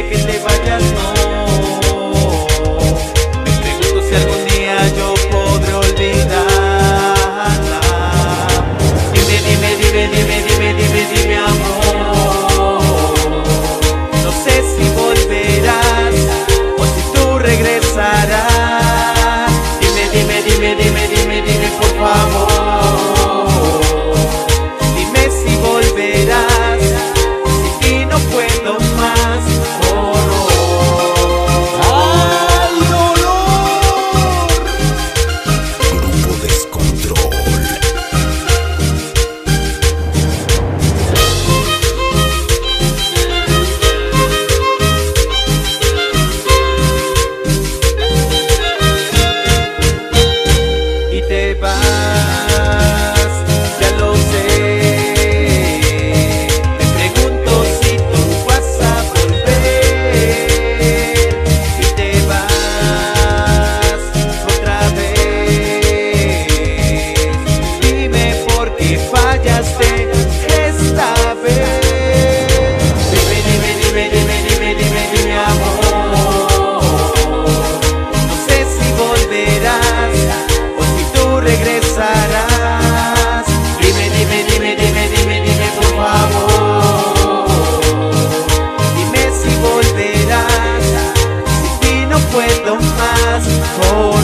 chicken, they for